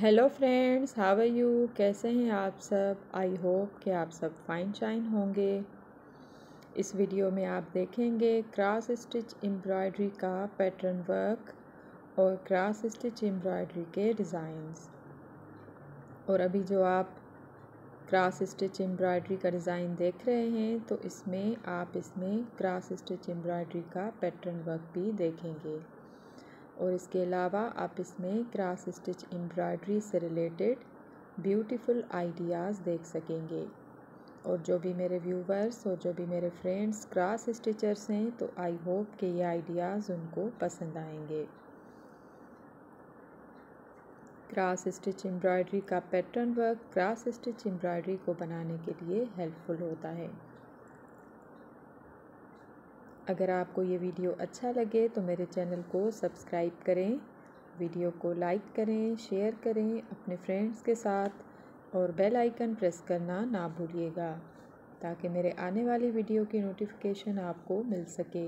Hello friends how are you कैसे हैं आप सब? आई होप कि आप सब फाइन शाइन होंगे। इस वीडियो में आप देखेंगे क्रॉस स्टिच एम्ब्रॉयडरी का पैटर्न वर्क और क्रॉस स्टिच एम्ब्रॉयडरी के डिज़ाइंस और अभी जो आप क्रॉस स्टिच एम्ब्रॉयडरी का डिज़ाइन देख रहे हैं तो इसमें आप इसमें क्रॉस स्टिच एम्ब्रॉयडरी का पैटर्न वर्क भी देखेंगे। और इसके अलावा आप इसमें क्रास स्टिच एम्ब्रॉयडरी से रिलेटेड ब्यूटीफुल आइडियाज़ देख सकेंगे। और जो भी मेरे व्यूवर्स और जो भी मेरे फ्रेंड्स क्रास स्टिचर्स हैं तो आई होप कि ये आइडियाज़ उनको पसंद आएँगे। क्रास स्टिच एम्ब्रॉयडरी का pattern work cross stitch embroidery को बनाने के लिए हेल्पफुल होता है। अगर आपको ये वीडियो अच्छा लगे तो मेरे चैनल को सब्सक्राइब करें, वीडियो को लाइक करें, शेयर करें अपने फ्रेंड्स के साथ और बेल आइकन प्रेस करना ना भूलिएगा ताकि मेरे आने वाली वीडियो की नोटिफिकेशन आपको मिल सके।